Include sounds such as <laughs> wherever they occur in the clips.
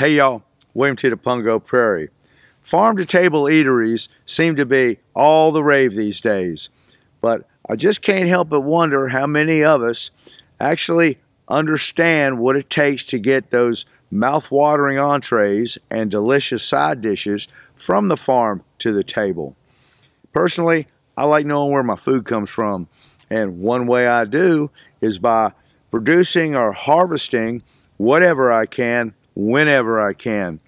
Hey y'all, William T. Pungo Prairie. Farm to table eateries seem to be all the rave these days, but I just can't help but wonder how many of us actually understand what it takes to get those mouth-watering entrees and delicious side dishes from the farm to the table. Personally, I like knowing where my food comes from, and one way I do is by producing or harvesting whatever I can, whenever I can.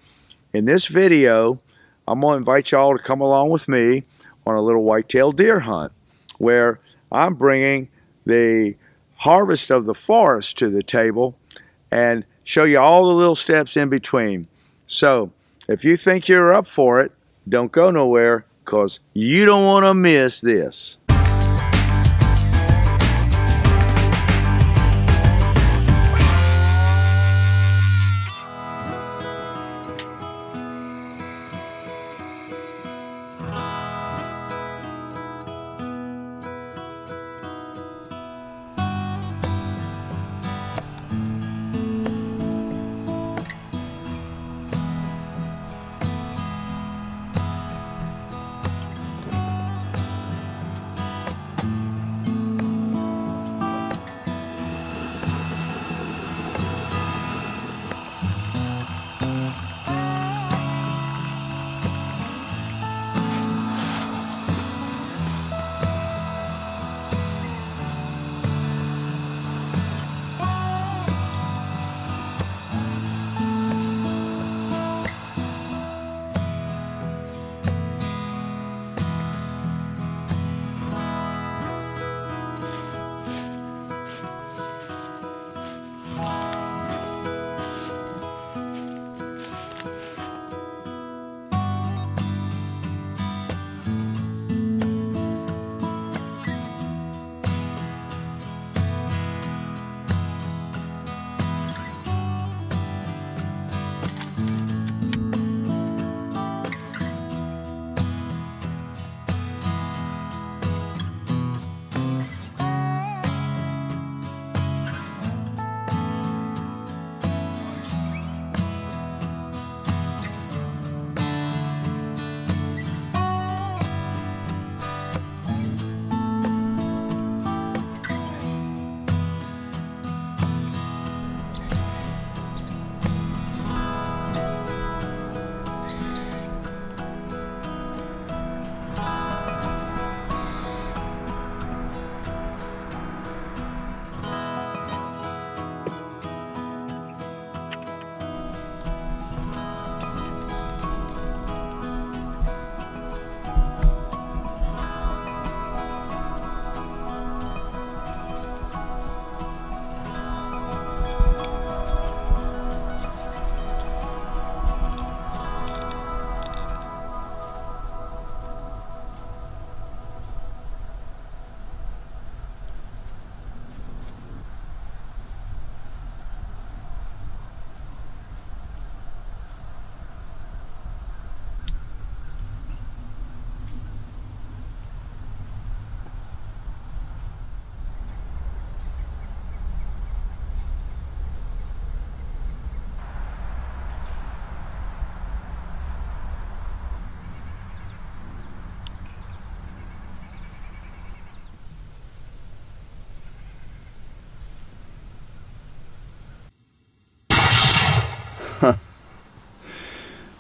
In this video, I'm going to invite y'all to come along with me on a little whitetail deer hunt where I'm bringing the harvest of the forest to the table and show you all the little steps in between. So if you think you're up for it, don't go nowhere because you don't want to miss this.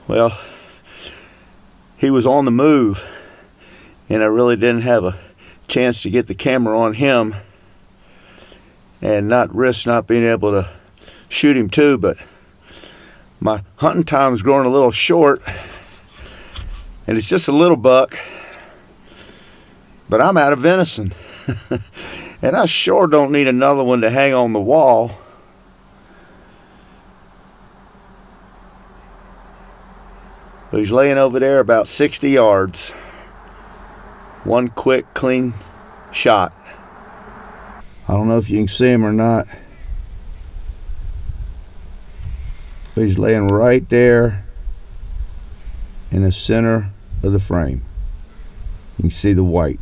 Well, he was on the move, and I really didn't have a chance to get the camera on him and not risk not being able to shoot him too, but my hunting time's growing a little short, and it's just a little buck, but I'm out of venison. <laughs> and I sure don't need another one to hang on the wall. He's laying over there about 60 yards. One quick, clean shot. I don't know if you can see him or not. But he's laying right there in the center of the frame. You can see the white.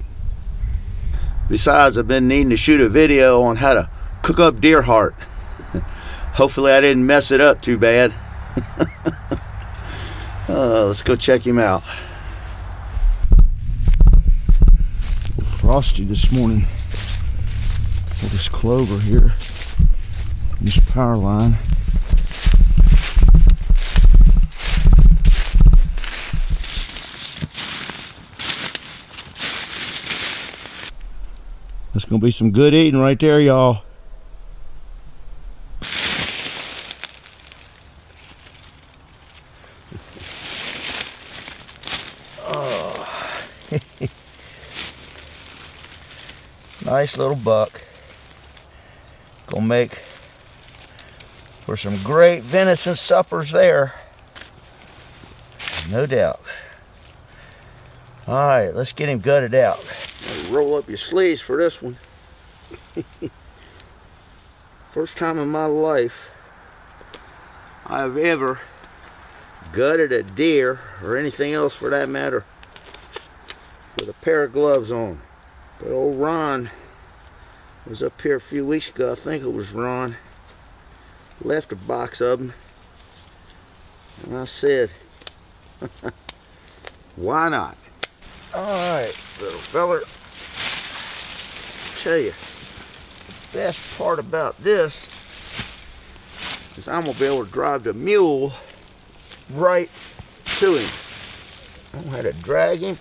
Besides, I've been needing to shoot a video on how to cook up deer heart. <laughs> Hopefully I didn't mess it up too bad. <laughs> uh, let's go check him out. Frosty this morning with this clover here, this power line. That's gonna be some good eating right there, y'all. <laughs> nice little buck. Gonna make for some great venison suppers there. No doubt. All right, let's get him gutted out. Roll up your sleeves for this one. <laughs> First time in my life I've ever gutted a deer or anything else for that matter with a pair of gloves on. But old Ron was up here a few weeks ago. I think it was Ron. Left a box of them. And I said, <laughs> why not? Alright, little feller. Tell you, the best part about this is I'm going to be able to drive the mule right to him. I don't have to drag him.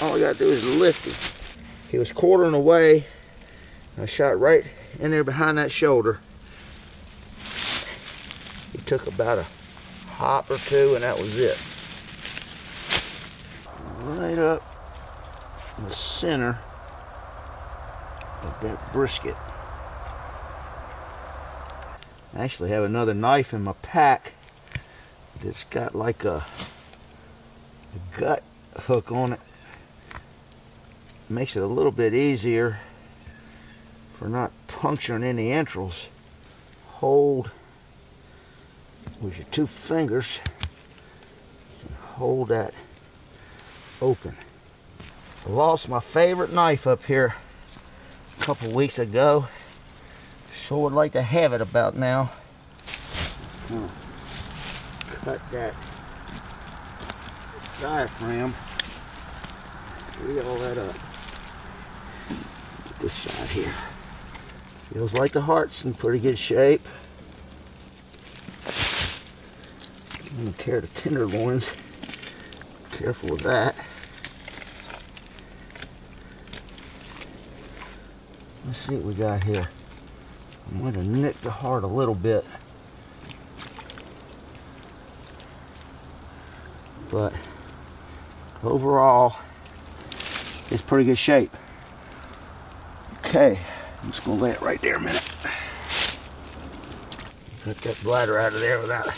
All I got to do is lift him. He was quartering away. I shot right in there behind that shoulder. He took about a hop or two and that was it right up in the center of that brisket. I actually have another knife in my pack that's got like a, a gut hook on it. Makes it a little bit easier for not puncturing any entrails. Hold with your two fingers hold that open. I lost my favorite knife up here a couple weeks ago. Sure would like to have it about now. Cut that diaphragm. Free all that up. This side here. Feels like the heart's in pretty good shape. I'm gonna tear the tenderloins. Careful with that. Let's see what we got here. I'm to nick the heart a little bit. But overall, it's pretty good shape. Okay, I'm just to lay it right there a minute. Cut that bladder out of there without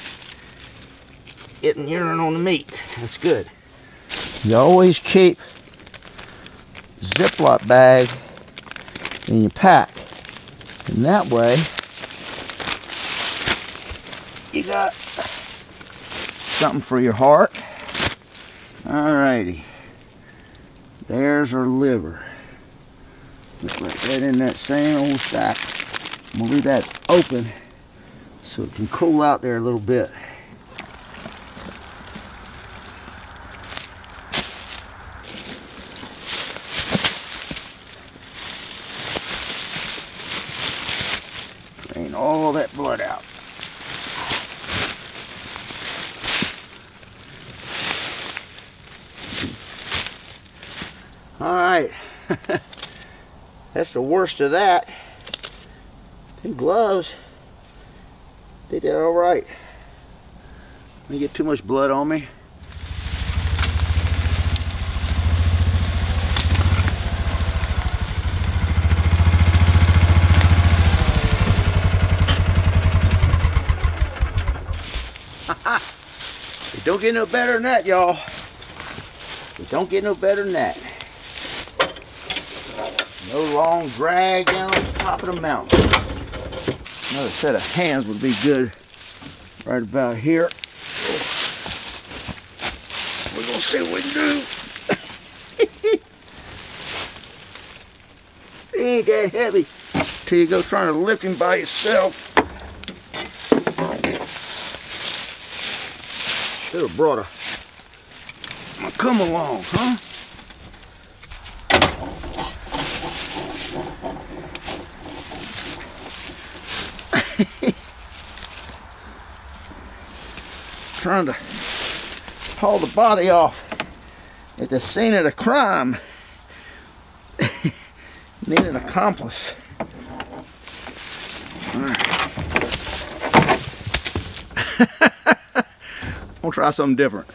getting urine on the meat. That's good. You always keep Ziploc bag in your pack. And that way, you got something for your heart. Alrighty. There's our liver. That in that same old stack. I'm gonna leave that open so it can cool out there a little bit. all that blood out. All right, that's the worst of that. Them gloves, they did all right. Didn't get too much blood on me. <laughs> don't get no better than that, y'all. It don't get no better than that. No long drag down on the top of the mountain. Another set of hands would be good right about here. We're gonna see what we can do. <laughs> ain't that heavy till you go trying to lift him by yourself. Should have brought a, come along, huh? Trying to haul the body off at the scene of the crime. <laughs> Need an accomplice. <laughs> we'll try something different.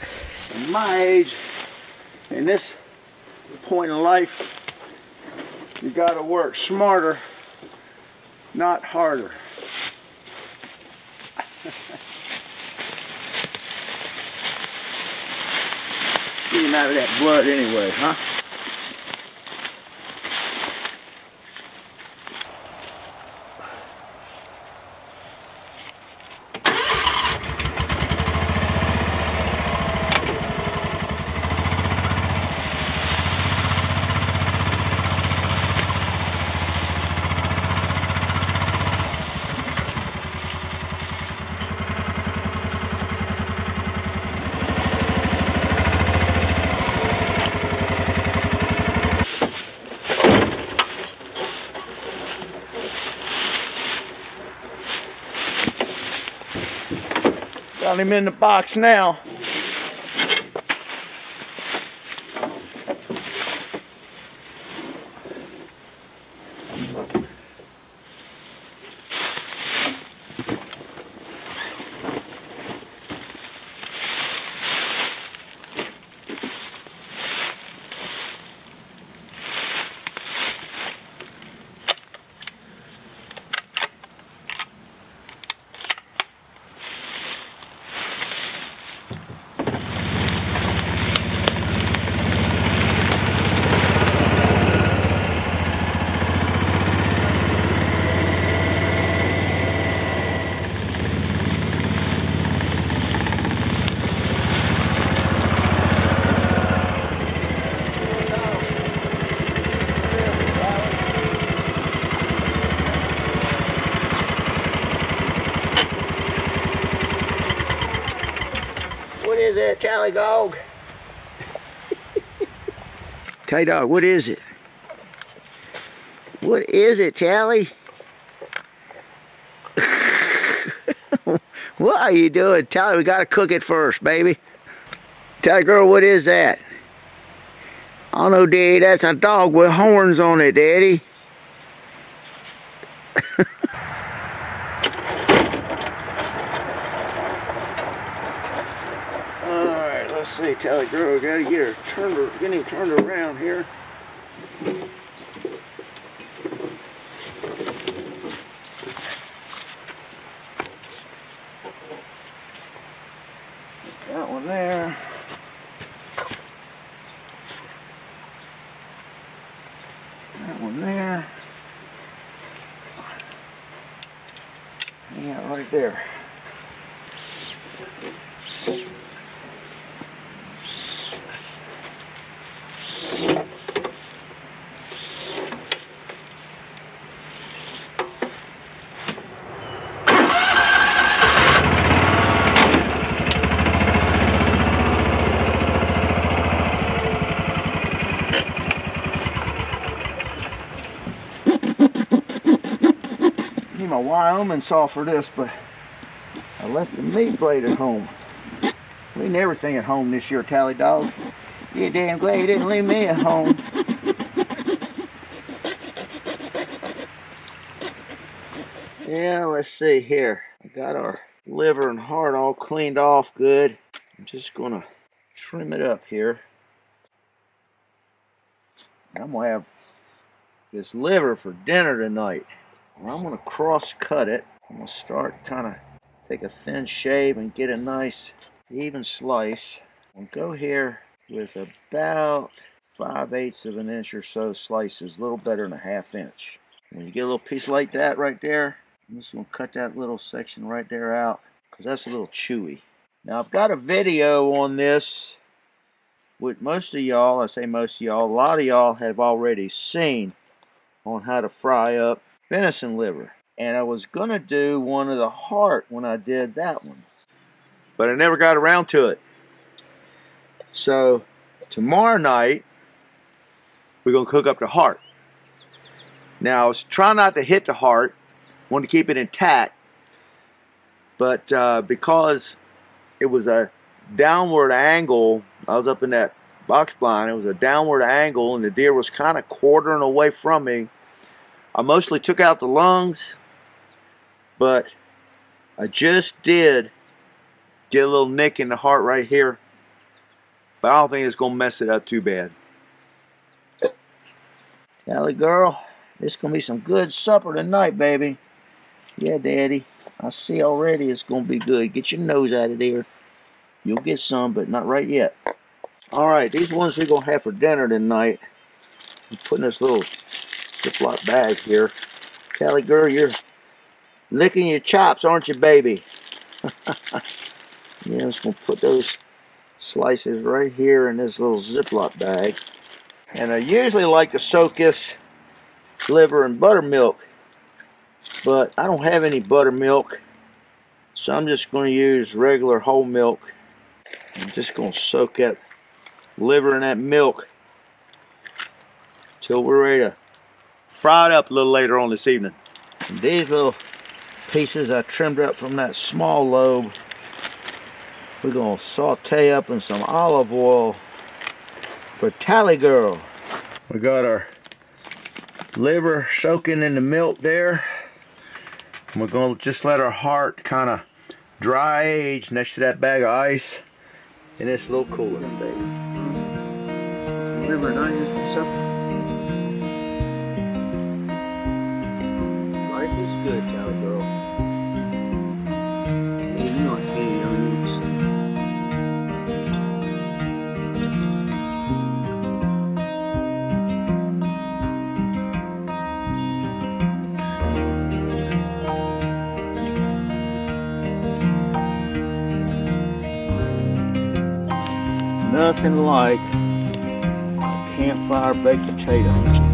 My age, in this point in life, you gotta work smarter, not harder. Out of that blood anyway, huh? Got him in the box now. What is that, Tally Dog? Tally Dog, what is it? What is it, Tally? <laughs> what are you doing? Tally, we gotta cook it first, baby. Tally girl, what is that? Oh no, Daddy, that's a dog with horns on it, Daddy. <laughs> See, Tally girl, we gotta get her turned get him turned around here. That one there. That one there. Yeah, right there. Need my Wyoming saw for this, but I left the meat blade at home. Leaving everything at home this year, Tally Dog. You damn glad you didn't leave me at home. Yeah, let's see here. I got our liver and heart all cleaned off good. I'm just gonna trim it up here. I'm gonna have this liver for dinner tonight. I'm going to cross cut it. I'm going to start kind of take a thin shave and get a nice even slice. I'll go here with about 5 eighths of an inch or so slices, a little better than a half inch. When you get a little piece like that right there, I'm just going to cut that little section right there out because that's a little chewy. Now I've got a video on this which most of y'all, I say most of y'all, a lot of y'all have already seen on how to fry up venison liver. And I was going to do one of the heart when I did that one. but I never got around to it. So tomorrow night, we're going to cook up the heart. Now, I was trying not to hit the heart, want to keep it intact, but uh, because it was a downward angle, I was up in that box blind, it was a downward angle and the deer was kind of quartering away from me. I mostly took out the lungs, but I just did get a little nick in the heart right here. But I don't think it's going to mess it up too bad. Tally girl, it's going to be some good supper tonight, baby. Yeah, Daddy. I see already it's going to be good. Get your nose out of there. You'll get some, but not right yet. All right, these ones we're going to have for dinner tonight. I'm putting this little Ziploc bag here. Tally girl, you're licking your chops, aren't you, baby? <laughs> yeah, I'm just going to put those slices right here in this little Ziploc bag. And I usually like to soak this liver in buttermilk, but I don't have any buttermilk, so I'm just going to use regular whole milk. I'm just going to soak that liver in that milk till we're ready to fry it up a little later on this evening. And these little pieces I trimmed up from that small lobe we're going to saute up in some olive oil for Tally Girl. We got our liver soaking in the milk there. And we're going to just let our heart kind of dry age next to that bag of ice in this little cooler, baby. Some liver and onions for supper. Good, Girl. You know I can't nothing like a campfire baked potato.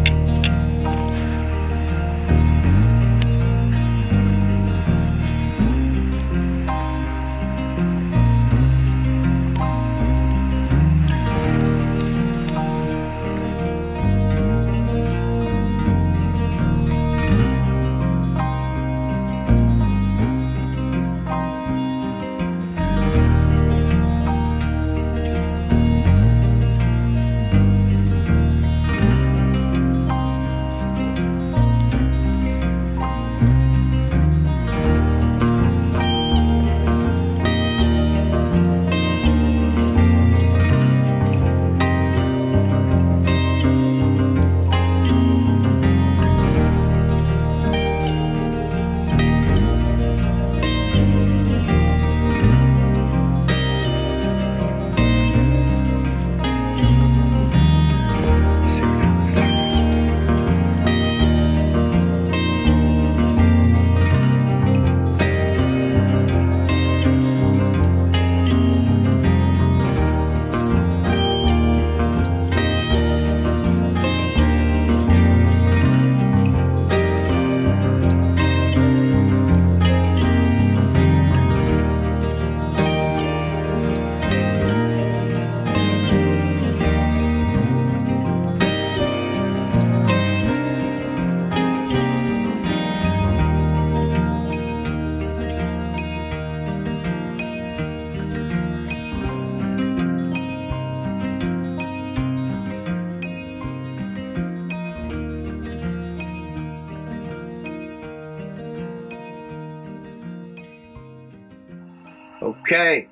Okay.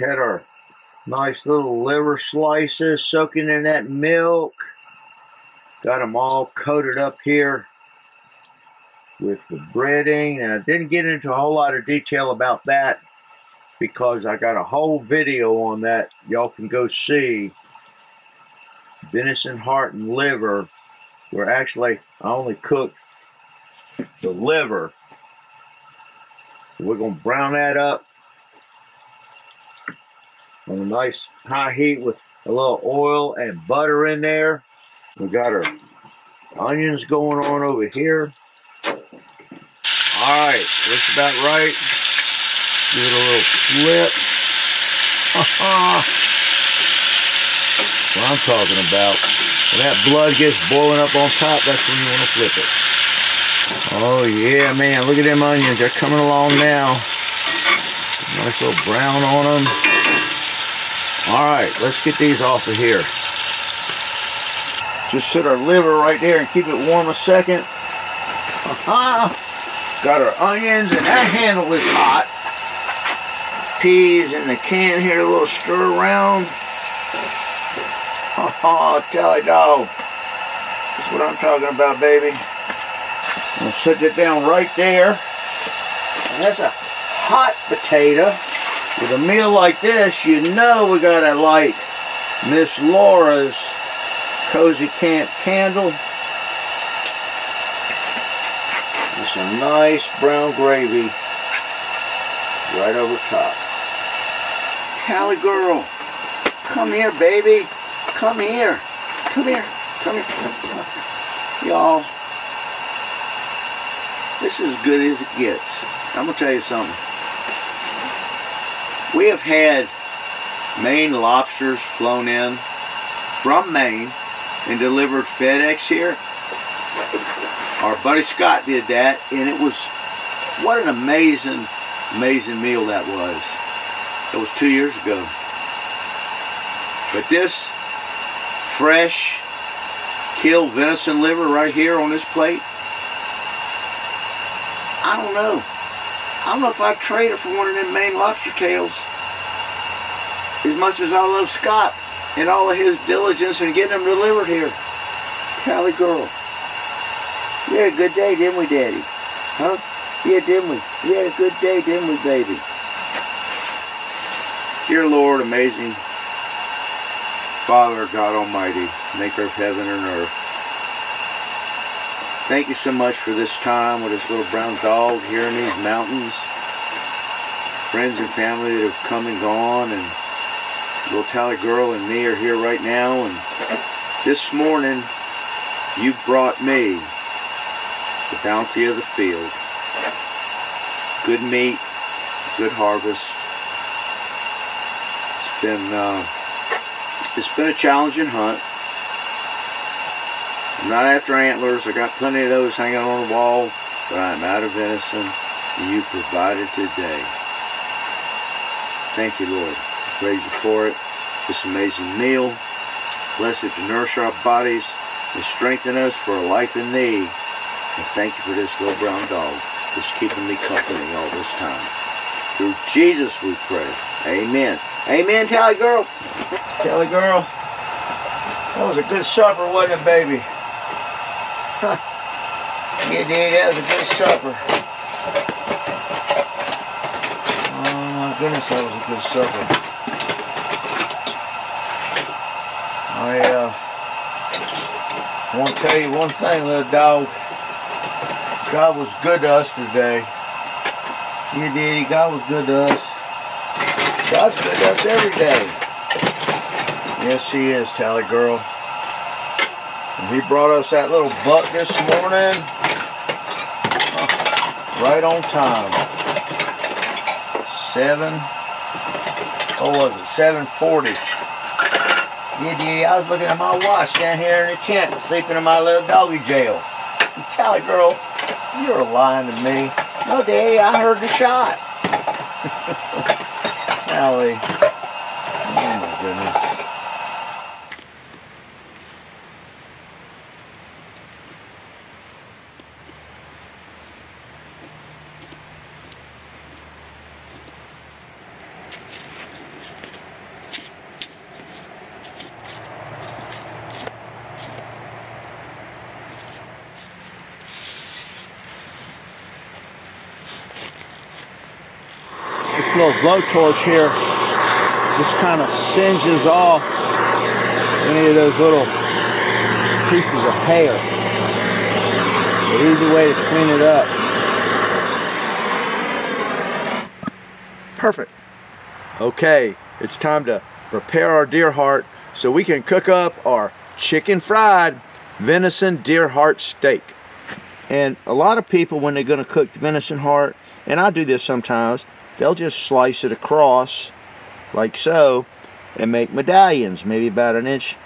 Had our nice little liver slices soaking in that milk. Got them all coated up here with the breading. And I didn't get into a whole lot of detail about that because I got a whole video on that y'all can go see. Venison heart and liver where actually I only cooked the liver. we're going to brown that up a nice high heat with a little oil and butter in there. We got our onions going on over here. All right, that's about right. Give it a little flip. <laughs> what I'm talking about. When that blood gets boiling up on top, that's when you want to flip it. Oh yeah, man, look at them onions. They're coming along now. Nice little brown on them. All right, let's get these off of here. Just set our liver right there and keep it warm a second. Uh-huh. <laughs> Got our onions and that handle is hot. Peas in the can here, a little stir around. <laughs> Oh, tally dog. That's what I'm talking about, baby. I'll set it down right there. And that's a hot potato. With a meal like this, you know we gotta light Miss Laura's Cozy Camp candle. Some nice brown gravy right over top. Tally girl, come here, baby. Come here. Come here. Come here. Y'all, this is as good as it gets. I'm going to tell you something. We have had Maine lobsters flown in from Maine and delivered FedEx here. Our buddy Scott did that, and it was what an amazing, amazing meal that was. It was two years ago. But this fresh killed venison liver right here on this plate, I don't know. I don't know if I'd trade it for one of them Maine lobster tails. As much as I love Scott and all of his diligence in getting them delivered here. Tally girl. We had a good day, didn't we, Daddy? Huh? Yeah, didn't we? We had a good day, didn't we, baby? Dear Lord, amazing Father, God Almighty, maker of heaven and earth. Thank you so much for this time with this little brown dog here in these mountains. Friends and family that have come and gone and little Tally girl and me are here right now and this morning you brought me the bounty of the field. Good meat, good harvest. It's been uh, it's been a challenging hunt. I'm not after antlers. I got plenty of those hanging on the wall, but I'm out of venison you provided today. Thank you, Lord. Praise you for it. This amazing meal. Bless it to nourish our bodies and strengthen us for a life in thee. And thank you for this little brown dog that's keeping me company all this time. Through Jesus we pray. Amen. Amen, Tally girl. Tally girl. That was a good supper, wasn't it, baby? <laughs> Yeah, dude, That was a good supper. Oh my goodness, that was a good supper. I uh, want to tell you one thing, little dog. God was good to us today. Yeah, Daddy, God was good to us. God's good to us every day. Yes, He is, Tally girl. And He brought us that little buck this morning. Right on time. Seven. What was it? 740. Yeah, Daddy, I was looking at my watch down here in the tent, sleeping in my little doggy jail. Tally girl, you're lying to me. No, Daddy, I heard the shot. <laughs> Tally. Oh my goodness. Little blowtorch here just kind of singes off any of those little pieces of hair. Easy way to clean it up. Perfect. Okay, it's time to prepare our deer heart so we can cook up our chicken fried venison deer heart steak. And a lot of people when they're going to cook venison heart, and I do this sometimes, they'll just slice it across like so and make medallions, maybe about an inch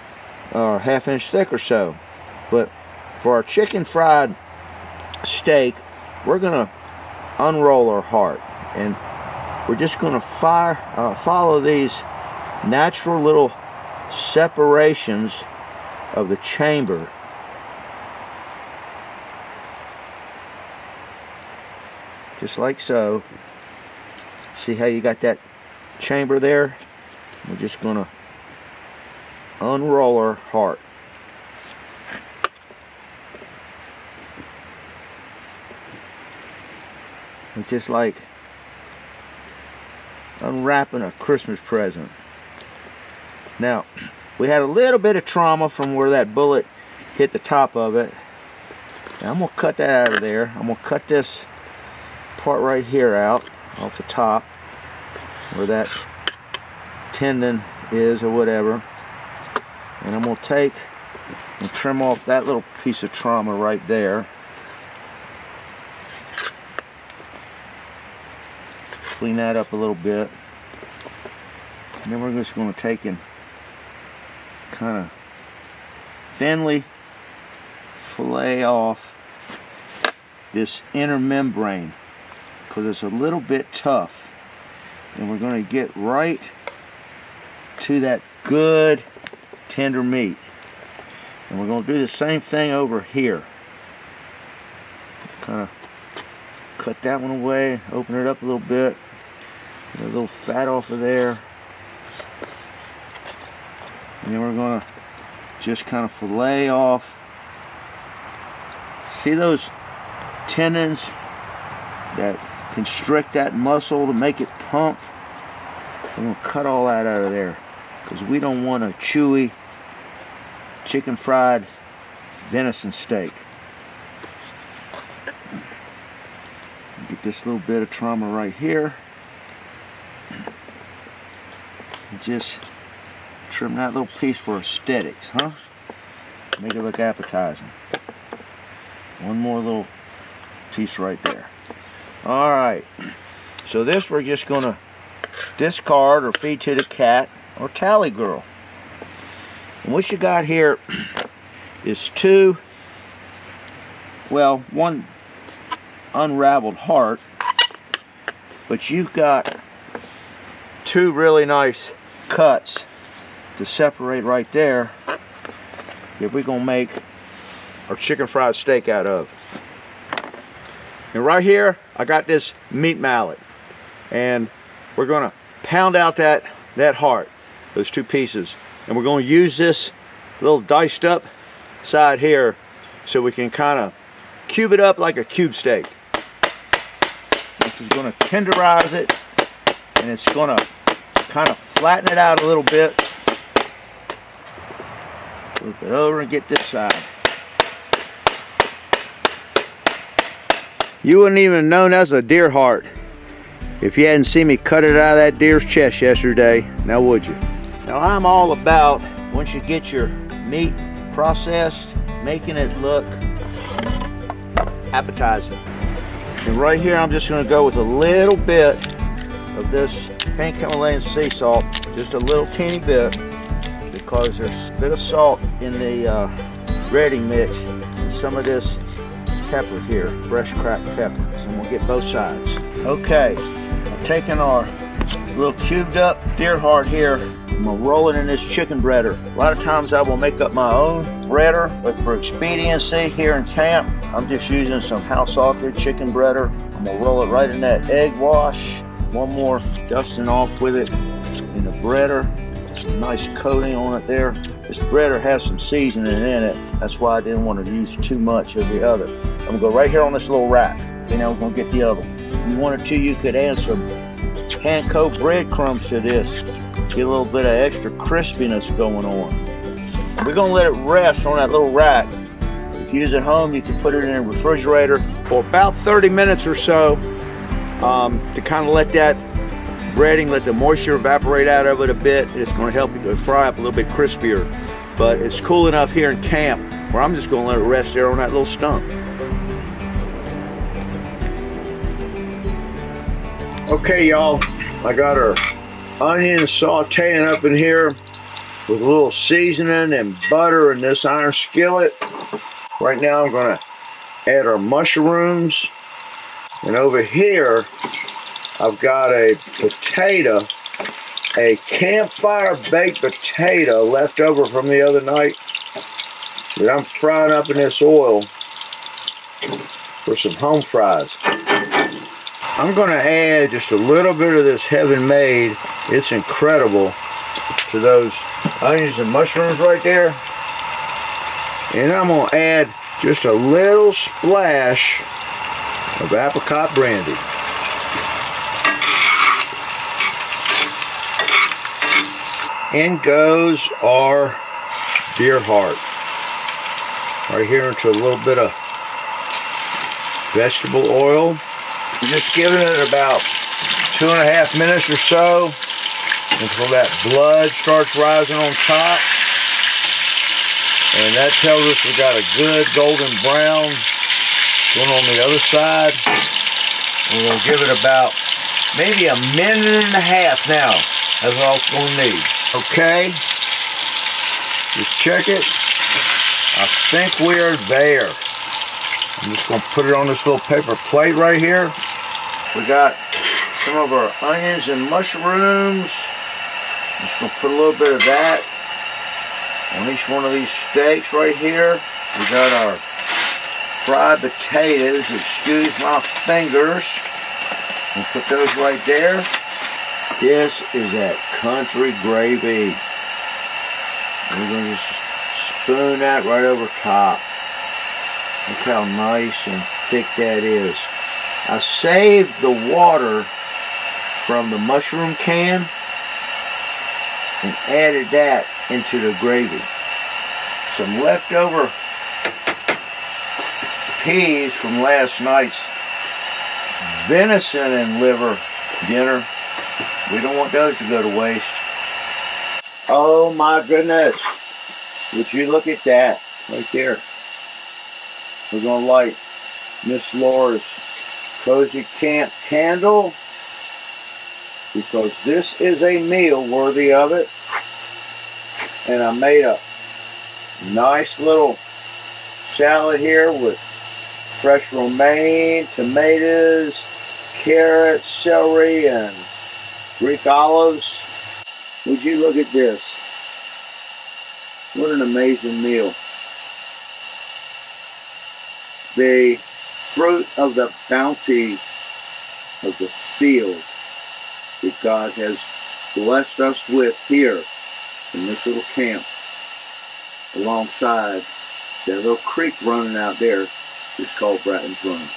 or half inch thick or so. But for our chicken fried steak, we're gonna unroll our heart and we're just gonna fire, uh, follow these natural little separations of the chamber just like so see how you got that chamber there? We're just gonna unroll our heart. It's just like unwrapping a Christmas present. Now we had a little bit of trauma from where that bullet hit the top of it. Now I'm gonna cut that out of there. I'm gonna cut this part right here out off the top where that tendon is or whatever. And I'm going to take and trim off that little piece of trauma right there. Clean that up a little bit. And then we're just going to take and kind of thinly fillet off this inner membrane because it's a little bit tough. And we're going to get right to that good tender meat. And we're going to do the same thing over here. Kind of cut that one away, open it up a little bit. Get a little fat off of there. And then we're going to just kind of fillet off. See those tendons that constrict that muscle to make it pump. I'm going to cut all that out of there because we don't want a chewy chicken fried venison steak. Get this little bit of trauma right here. Just trim that little piece for aesthetics, huh? Make it look appetizing. One more little piece right there. All right. So this we're just going to discard or feed to the cat or tally girl. And what you got here <clears throat> is two, well, one unraveled heart, but you've got two really nice cuts to separate right there that we're going to make our chicken fried steak out of. And right here, I got this meat mallet. And we're gonna pound out that, that heart, those two pieces. And we're gonna use this little diced up side here so we can kind of cube it up like a cube steak. This is gonna tenderize it and it's gonna kind of flatten it out a little bit. Flip it over and get this side. You wouldn't even have known that's a deer heart if you hadn't seen me cut it out of that deer's chest yesterday, now would you? Now I'm all about, once you get your meat processed, making it look appetizing. And right here I'm just gonna go with a little bit of this pink Himalayan sea salt, just a little teeny bit, because there's a bit of salt in the uh, breading mix and some of this pepper here, fresh cracked pepper. And we'll get both sides. Okay, I'm taking our little cubed up deer heart here. I'm gonna roll it in this chicken breader. A lot of times I will make up my own breader, but for expediency here in camp, I'm just using some House-Autry chicken breader. I'm gonna roll it right in that egg wash. One more dusting off with it in the breader. Some nice coating on it there. This breader has some seasoning in it. That's why I didn't want to use too much of the other. I'm gonna go right here on this little rack. You know, we're gonna get the other. If you wanted to, you could add some coat breadcrumbs to this. Get a little bit of extra crispiness going on. We're gonna let it rest on that little rack. If you use it at home, you can put it in a refrigerator for about 30 minutes or so um, to kind of let that breading, let the moisture evaporate out of it a bit. It's going to help you to fry up a little bit crispier. But it's cool enough here in camp where I'm just going to let it rest there on that little stump. Okay, y'all, I got our onions sauteing up in here with a little seasoning and butter in this iron skillet. Right now I'm going to add our mushrooms. And over here, I've got a potato, a campfire baked potato left over from the other night that I'm frying up in this oil for some home fries. I'm going to add just a little bit of this Heaven Made. It's incredible to those onions and mushrooms right there. And I'm to add just a little splash of apricot brandy. In goes our deer heart. Right here into a little bit of vegetable oil. Just giving it about two and a half minutes or so until that blood starts rising on top. And that tells us we got a good golden brown going on the other side. We're going to give it about maybe a minute and a half now. That's all it's going to need. Okay. Just check it. I think we're there. I'm just going to put it on this little paper plate right here. We got some of our onions and mushrooms. I'm just going to put a little bit of that on each one of these steaks right here. We got our fried potatoes. Excuse my fingers. We'll put those right there. This is that country gravy. We're going to just spoon that right over top. Look how nice and thick that is. I saved the water from the mushroom can and added that into the gravy. Some leftover peas from last night's venison and liver dinner. We don't want those to go to waste. Oh my goodness. Would you look at that right there? We're going to light Miss Laura's Cozy Camp candle because this is a meal worthy of it. And I made a nice little salad here with fresh romaine, tomatoes, carrots, celery, and Greek olives. Would you look at this? What an amazing meal. The fruit of the bounty of the field that God has blessed us with here in this little camp alongside that little creek running out there is called Bratton's Run.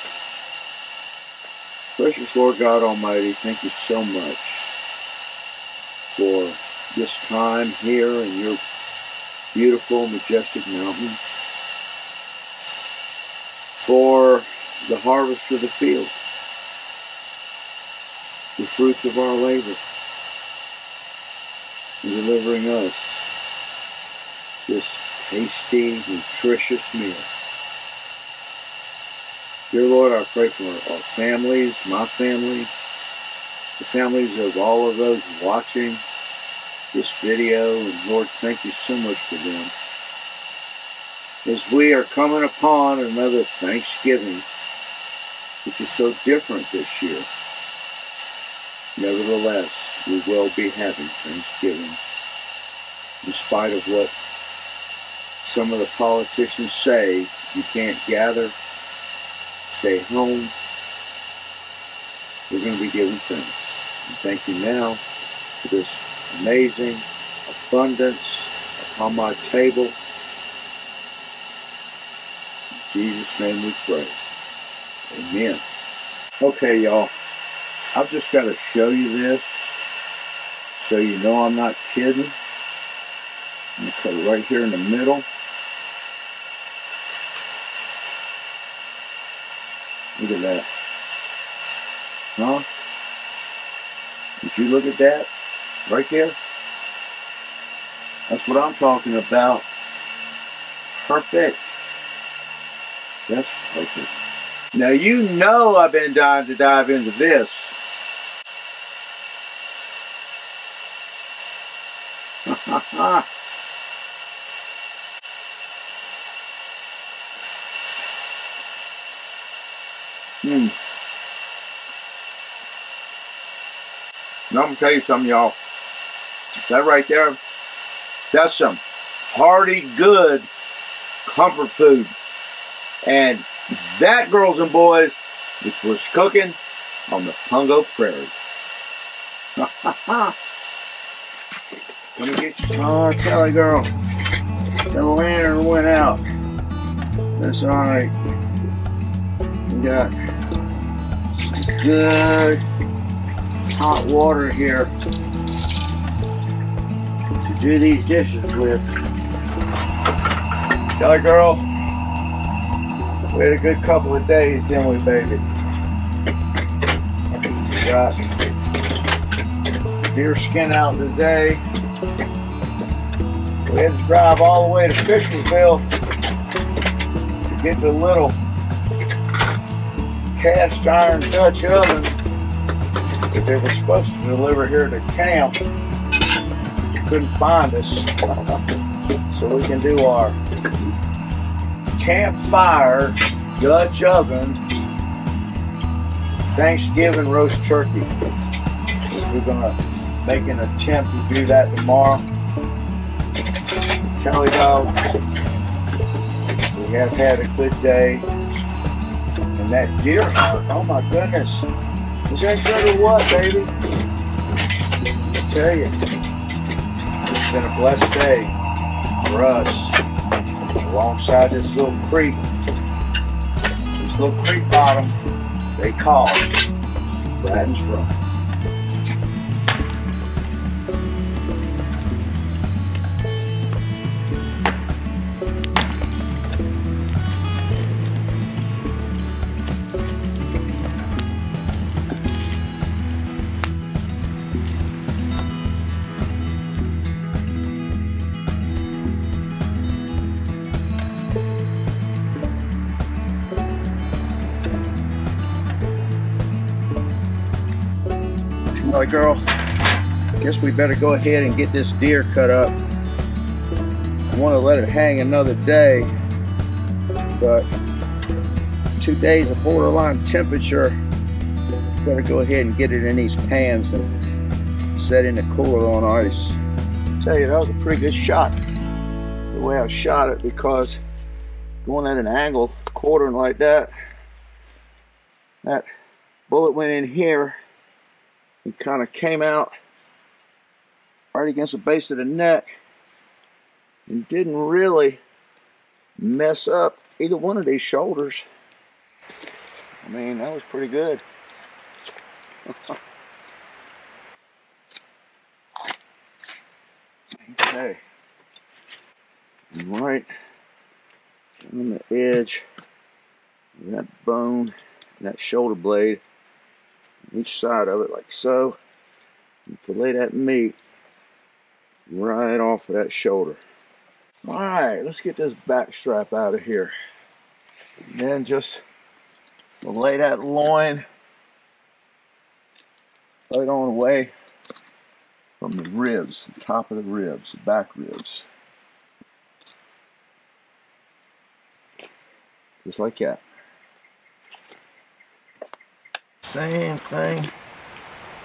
Precious Lord God Almighty, thank you so much for this time here in your beautiful, majestic mountains, for the harvest of the field, the fruits of our labor, delivering us this tasty, nutritious meal. Dear Lord, I pray for our families, my family, the families of all of those watching this video, and Lord, thank you so much for them. As we are coming upon another Thanksgiving, which is so different this year, nevertheless, we will be having Thanksgiving, in spite of what some of the politicians say, you can't gather, stay home. We're going to be giving thanks. And thank you now for this amazing abundance upon my table. In Jesus' name we pray. Amen. Okay, y'all. I've just got to show you this so you know I'm not kidding. I'm put it right here in the middle. Look at that. Huh? You look at that? Right there? That's what I'm talking about. Perfect. That's perfect. Now you know I've been dying to dive into this. <laughs> hmm. Now I'm gonna tell you something, y'all. That right there, that's some hearty, good comfort food. And that, girls and boys, which was cooking on the Pungo Prairie. <laughs> Come and get you. Oh, tell you, girl. The lantern went out. That's alright. We got good hot water here to do these dishes with. Kelly girl, we had a good couple of days, didn't we, baby? We got deer skin out today. We had to drive all the way to Fishersville to get the little cast iron Dutch oven they were supposed to deliver here to camp. Couldn't find us. so we can do our campfire Dutch oven Thanksgiving roast turkey. We're gonna make an attempt to do that tomorrow. Tally dog, we have had a good day. And that deer hunt, oh my goodness. That or what, baby? I tell you, it's been a blessed day for us alongside this little creek. This little creek bottom they call Bratton's Run. Like girl, guess we better go ahead and get this deer cut up. I want to let it hang another day, but two days of borderline temperature, better go ahead and get it in these pans and set in the cooler on ice. Tell you, that was a pretty good shot. The way I shot it because going at an angle, quartering like that, that bullet went in here and kind of came out right against the base of the neck and didn't really mess up either one of these shoulders. I mean, that was pretty good. <laughs> okay. Right on the edge of that bone, that shoulder blade, each side of it like so. And fillet that meat right off of that shoulder. All right, let's get this back strap out of here. And then just lay that loin right on away from the ribs, the top of the ribs, the back ribs. Just like that. Same thing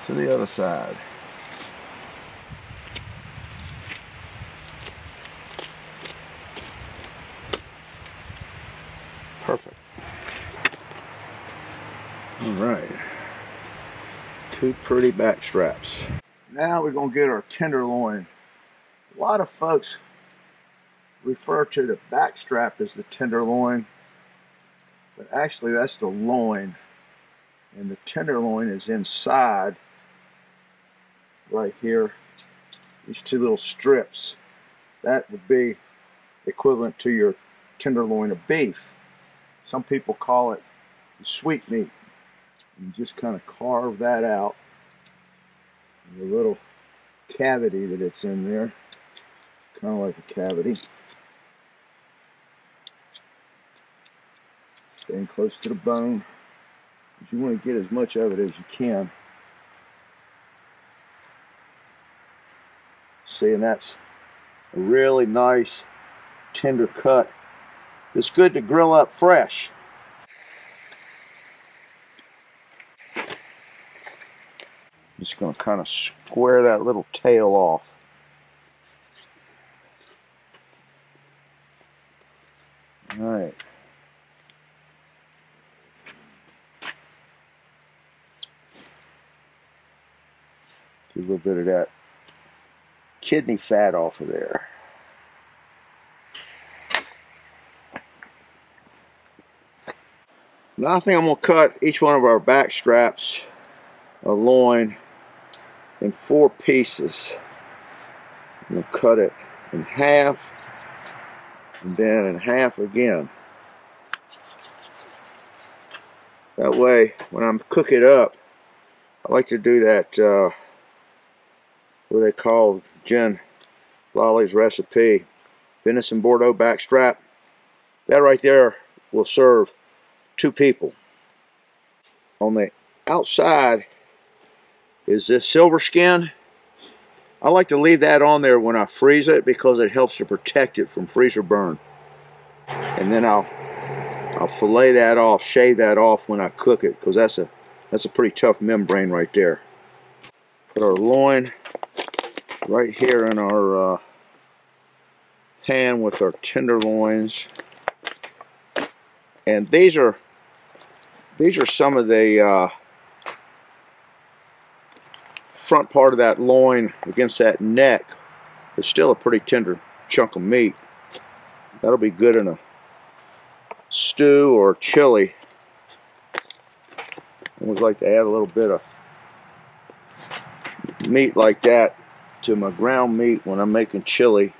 to the other side. Perfect. All right. Two pretty back straps. Now we're going to get our tenderloin. A lot of folks refer to the back strap as the tenderloin, but actually that's the loin and the tenderloin is inside right here. These two little strips that would be equivalent to your tenderloin of beef. Some people call it sweet meat. You just kind of carve that out the little cavity that it's in there. Kind of like a cavity. Staying close to the bone you want to get as much of it as you can. See, and that's a really nice tender cut. It's good to grill up fresh. Just going to kind of square that little tail off. All right. A little bit of that kidney fat off of there. Now I think I'm going to cut each one of our back straps, a loin, in four pieces. I'm going to cut it in half and then in half again. That way, when I'm cook it up, I like to do that, uh, what they call Jen Lolly's recipe, venison Bordeaux backstrap. That right there will serve two people. On the outside is this silver skin. I like to leave that on there when I freeze it because it helps to protect it from freezer burn. And then I'll I'll fillet that off, shave that off when I cook it because that's a that's a pretty tough membrane right there. Put our loin right here in our uh, pan with our tenderloins. And these are these are some of the uh, front part of that loin against that neck. It's still a pretty tender chunk of meat. That'll be good in a stew or chili. I always like to add a little bit of meat like that to my ground meat when I'm making chili.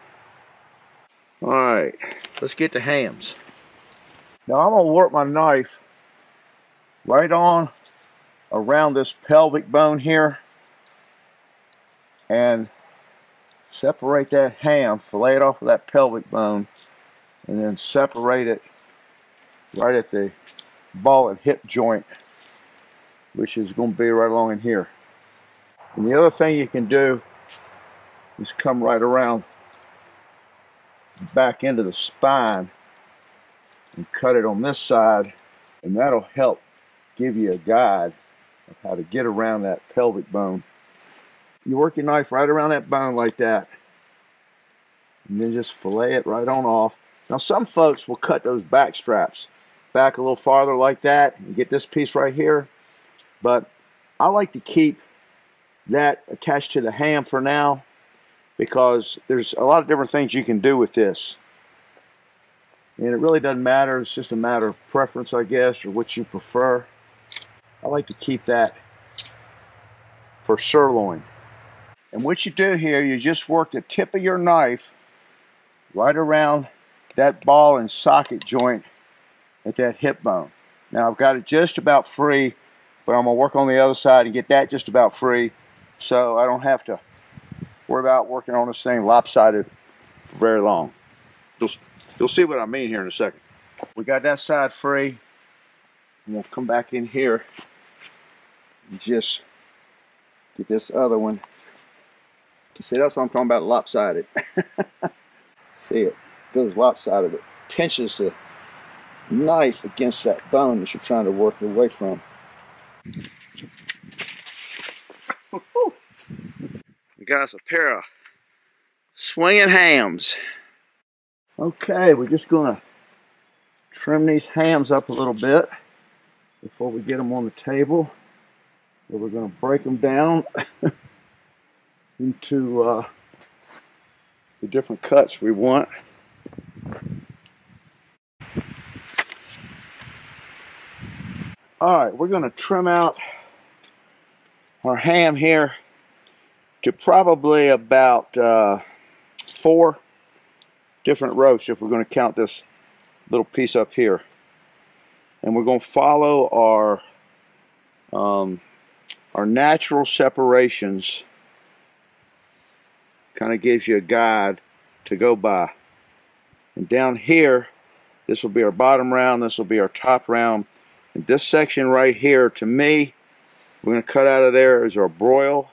Alright, let's get to hams. Now I'm going to work my knife right on around this pelvic bone here and separate that ham, fillet it off of that pelvic bone, and then separate it right at the ball and hip joint, which is going to be right along in here. And the other thing you can do is come right around back into the spine and cut it on this side, and that'll help give you a guide of how to get around that pelvic bone you work your knife right around that bone like that. And then just fillet it right on off. Now some folks will cut those back straps back a little farther like that and get this piece right here. But I like to keep that attached to the ham for now because there's a lot of different things you can do with this. And it really doesn't matter. It's just a matter of preference, I guess, or what you prefer. I like to keep that for sirloin. And what you do here, you just work the tip of your knife right around that ball and socket joint at that hip bone. Now I've got it just about free, but I'm going to work on the other side and get that just about free so I don't have to worry about working on this thing lopsided for very long. You'll, you'll see what I mean here in a second. We got that side free. And we'll come back in here and just get this other one See, that's what I'm talking about lopsided. <laughs> See it goes lopsided. It pinches the knife against that bone that you're trying to work away from. We got us a pair of swinging hams. Okay, we're just to trim these hams up a little bit before we get them on the table. So we're to break them down. <laughs> into uh, the different cuts we want. All right, we're to trim out our ham here to probably about uh, four different roasts if we're going to count this little piece up here. And we're going to follow our um, our natural separations kind of gives you a guide to go by. And down here, this will be our bottom round, this will be our top round. And this section right here, to me, we're going to cut out of there is our broil.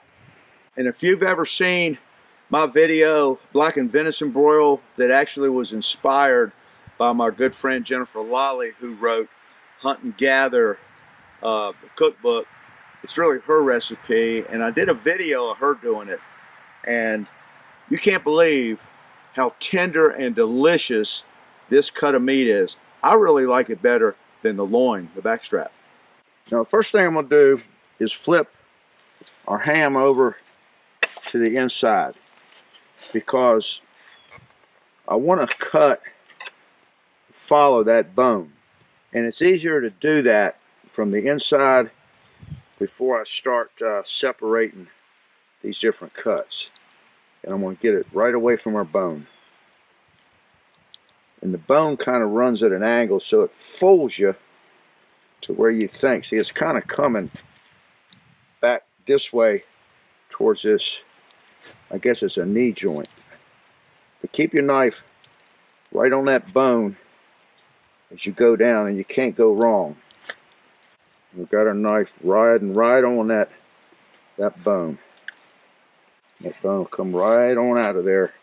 And if you've ever seen my video, Blackened Venison Broil, that actually was inspired by my good friend Jennifer Lolly, who wrote Hunt and Gather uh, cookbook. It's really her recipe, and I did a video of her doing it. And you can't believe how tender and delicious this cut of meat is. I really like it better than the loin, the backstrap. Now, the first thing I'm going to do is flip our ham over to the inside because I want to cut, follow that bone. And it's easier to do that from the inside before I start uh, separating these different cuts. And I'm going to get it right away from our bone. And the bone kind of runs at an angle so it folds you to where you think. See, it's kind of coming back this way towards this, I guess it's a knee joint. But keep your knife right on that bone as you go down and you can't go wrong. We've got our knife riding right on that that bone. That bone will come right on out of there.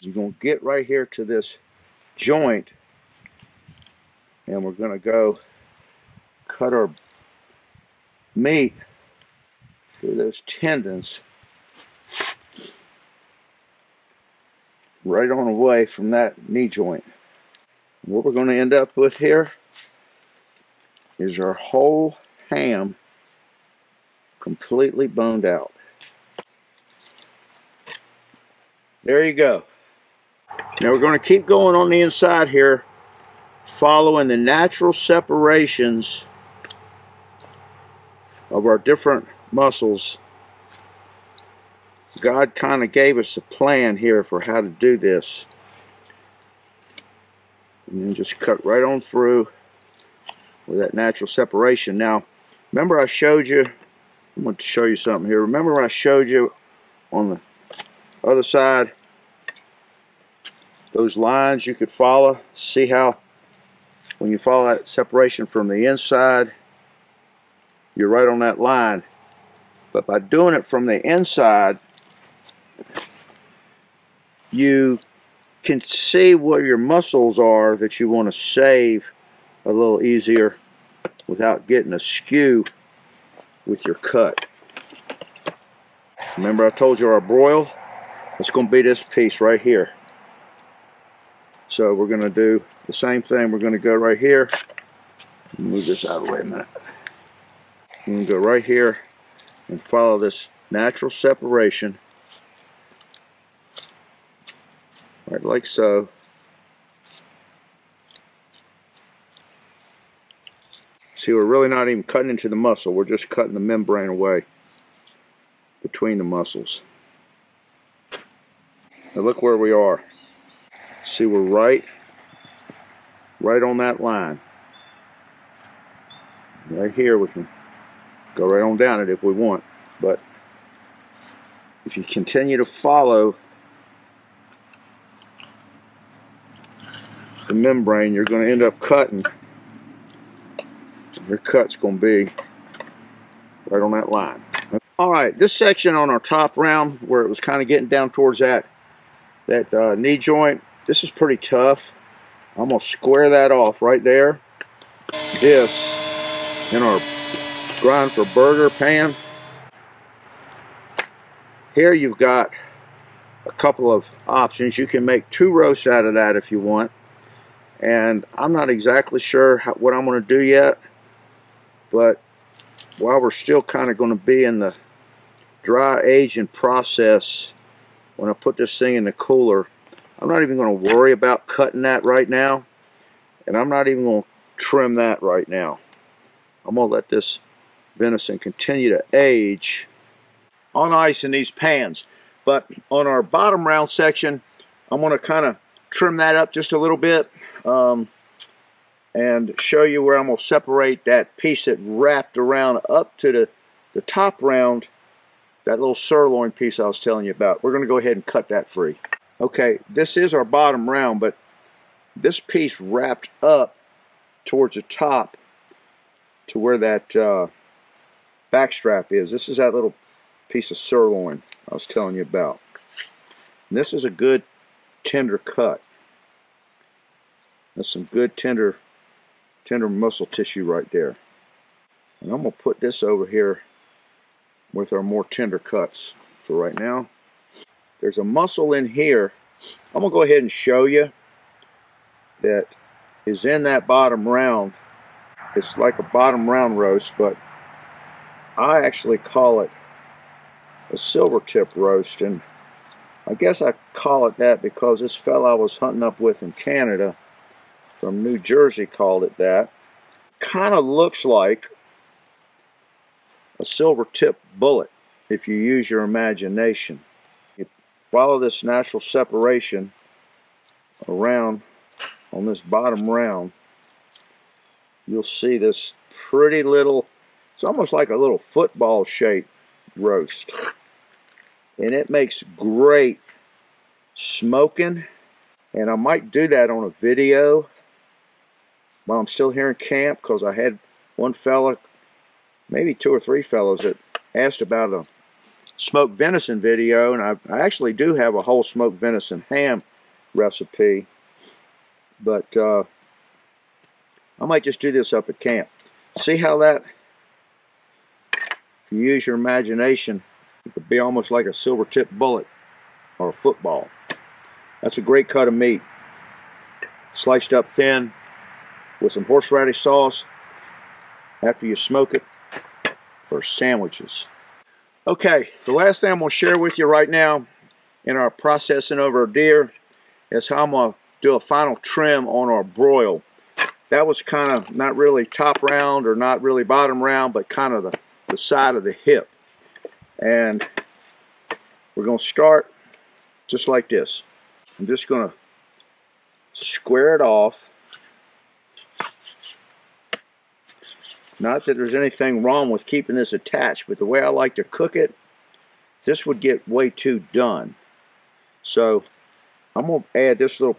You're going to get right here to this joint and we're going to go cut our meat through those tendons right on away from that knee joint. What we're going to end up with here is our whole ham completely boned out. There you go. Now we're going to keep going on the inside here following the natural separations of our different muscles. God kind of gave us a plan here for how to do this. And then just cut right on through with that natural separation. Now, remember I showed you, I'm going to show you something here. Remember when I showed you on the other side, those lines you could follow, see how when you follow that separation from the inside, you're right on that line. But by doing it from the inside, you can see where your muscles are that you want to save a little easier without getting askew with your cut. Remember I told you our broil? It's going to be this piece right here. So we're going to do the same thing. We're going to go right here. Move this out of the way a minute. We're going to go right here and follow this natural separation. Right like so. See, we're really not even cutting into the muscle. We're just cutting the membrane away between the muscles. Now look where we are. See, we're right, right on that line. Right here, we can go right on down it if we want. But if you continue to follow the membrane, you're going to end up cutting. Your cut's going to be right on that line. All right, this section on our top round, where it was kind of getting down towards that that uh, knee joint, this is pretty tough. I'm going to square that off right there. This in our grind for burger pan. Here you've got a couple of options. You can make two roasts out of that if you want. And I'm not exactly sure how, what I'm going to do yet. But while we're still kind of going to be in the dry aging process, when I put this thing in the cooler, I'm not even going to worry about cutting that right now. And I'm not even going to trim that right now. I'm going to let this venison continue to age on ice in these pans. But on our bottom round section, I'm going to kind of trim that up just a little bit um, and show you where I'm going to separate that piece that wrapped around up to the, the top round, that little sirloin piece I was telling you about. We're going to go ahead and cut that free. Okay, this is our bottom round, but this piece wrapped up towards the top to where that uh, back strap is. This is that little piece of sirloin I was telling you about. And this is a good tender cut. That's some good tender tender muscle tissue right there. And I'm going to put this over here with our more tender cuts for right now. There's a muscle in here. I'm going to go ahead and show you that is in that bottom round. It's like a bottom round roast, but I actually call it a silver tip roast. And I guess I call it that because this fellow I was hunting up with in Canada from New Jersey called it that. Kind of looks like a silver tip bullet if you use your imagination. You follow this natural separation around on this bottom round you'll see this pretty little it's almost like a little football shaped roast. And it makes great smoking. And I might do that on a video while I'm still here in camp because I had one fella maybe two or three fellows that asked about a smoked venison video, and I, I actually do have a whole smoked venison ham recipe, but uh, I might just do this up at camp. See how that, you use your imagination, it could be almost like a silver tip bullet or a football. That's a great cut of meat. Sliced up thin with some horseradish sauce after you smoke it for sandwiches. Okay, the last thing I'm going to share with you right now in our processing over a deer is how I'm going to do a final trim on our broil. That was kind of not really top round or not really bottom round, but kind of the, the side of the hip. And we're going to start just like this. I'm just going to square it off Not that there's anything wrong with keeping this attached, but the way I like to cook it, this would get way too done. So I'm going to add this little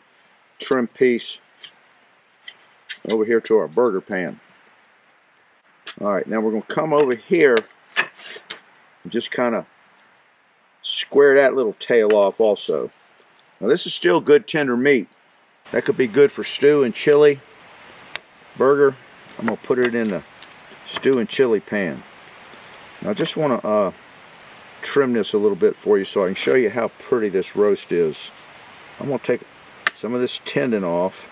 trim piece over here to our burger pan. Alright, now we're going to come over here and just kind of square that little tail off also. Now this is still good tender meat. That could be good for stew and chili, burger. I'm going to put it in the stew and chili pan. Now I just want to uh, trim this a little bit for you so I can show you how pretty this roast is. I'm going to take some of this tendon off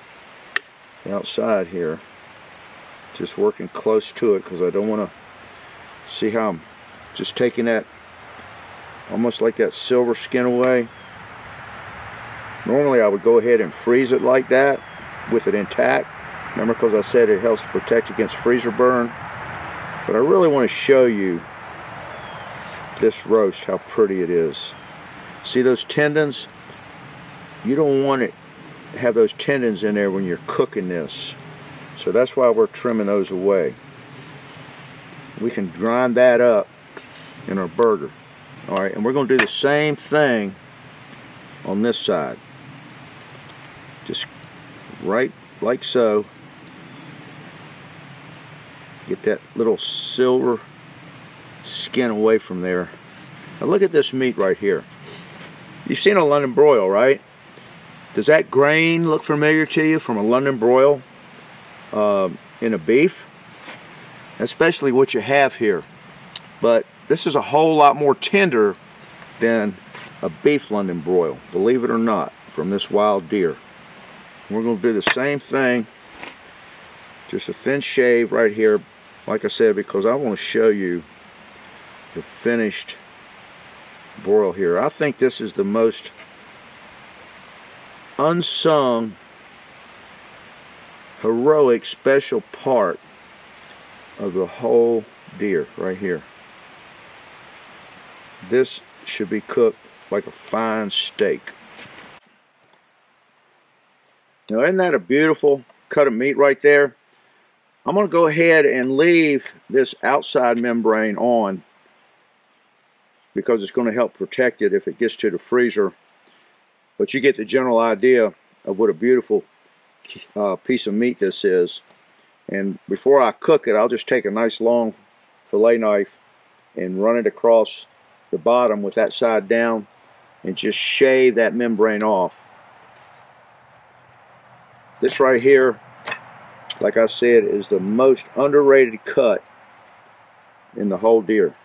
the outside here. Just working close to it because I don't want to see how I'm just taking that almost like that silver skin away. Normally I would go ahead and freeze it like that with it intact. Remember because I said it helps protect against freezer burn. But I really want to show you this roast, how pretty it is. See those tendons? You don't want to have those tendons in there when you're cooking this. So that's why we're trimming those away. We can grind that up in our burger. Alright, and we're going to do the same thing on this side. Just right like so. Get that little silver skin away from there. Now look at this meat right here. You've seen a London broil, right? Does that grain look familiar to you from a London broil uh, in a beef? Especially what you have here. But this is a whole lot more tender than a beef London broil, believe it or not, from this wild deer. We're going to do the same thing, just a thin shave right here like I said because I want to show you the finished broil here I think this is the most unsung heroic special part of the whole deer right here. This should be cooked like a fine steak. Now isn't that a beautiful cut of meat right there? I'm going to go ahead and leave this outside membrane on because it's going to help protect it if it gets to the freezer. But you get the general idea of what a beautiful uh, piece of meat this is. And before I cook it, I'll just take a nice long fillet knife and run it across the bottom with that side down and just shave that membrane off. This right here, like I said, is the most underrated cut in the whole deer.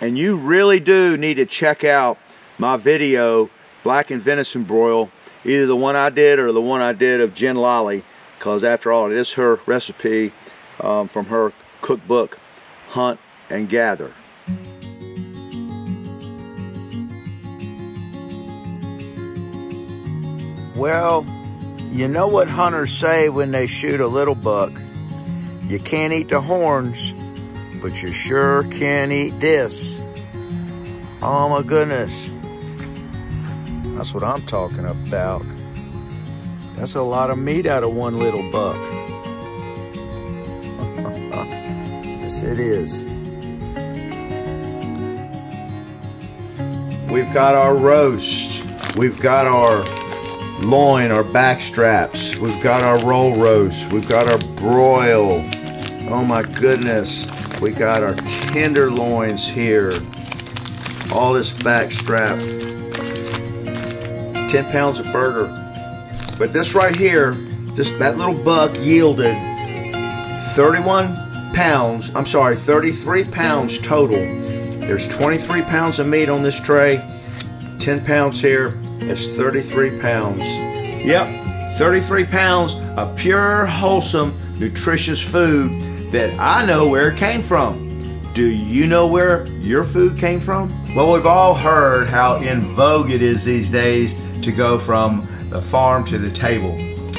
And you really do need to check out my video, Blackened Venison Broil, either the one I did or the one I did of Jen Lolly, because after all, it is her recipe um, from her cookbook, Hunt and Gather. Well, you know what hunters say when they shoot a little buck. You can't eat the horns, but you sure can eat this. Oh my goodness. That's what I'm talking about. That's a lot of meat out of one little buck. <laughs> yes, it is. We've got our roast. We've got our loin, our back straps. We've got our roll roast. We've got our broil. Oh my goodness. We got our tenderloins here. All this back strap. 10 pounds of burger. But this right here, just that little buck yielded 31 pounds, I'm sorry, 33 pounds total. There's 23 pounds of meat on this tray, 10 pounds here, it's 33 pounds. Yep, 33 pounds of pure, wholesome, nutritious food that I know where it came from. Do you know where your food came from? Well, we've all heard how in vogue it is these days to go from the farm to the table.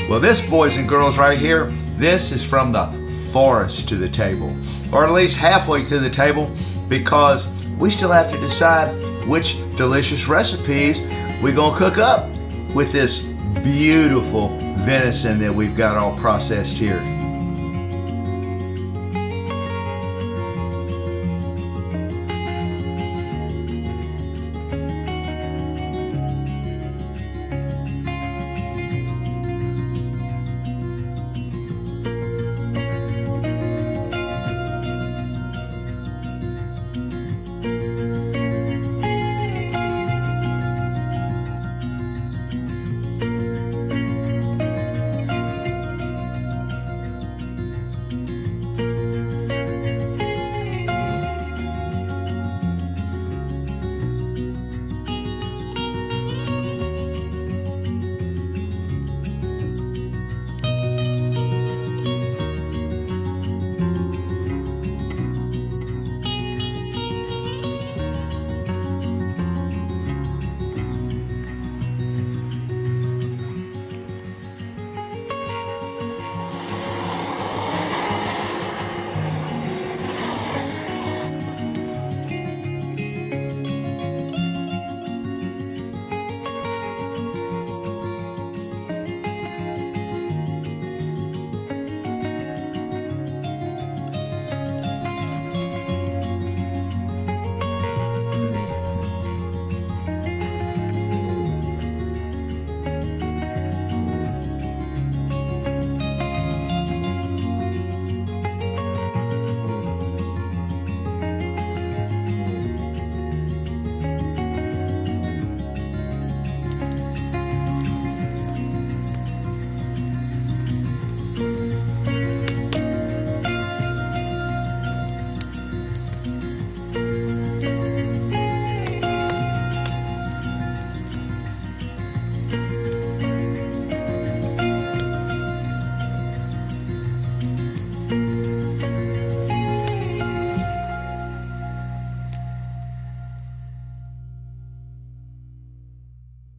Well, this, boys and girls, right here, this is from the forest to the table, or at least halfway to the table, because we still have to decide which delicious recipes we're gonna cook up with this beautiful venison that we've got all processed here.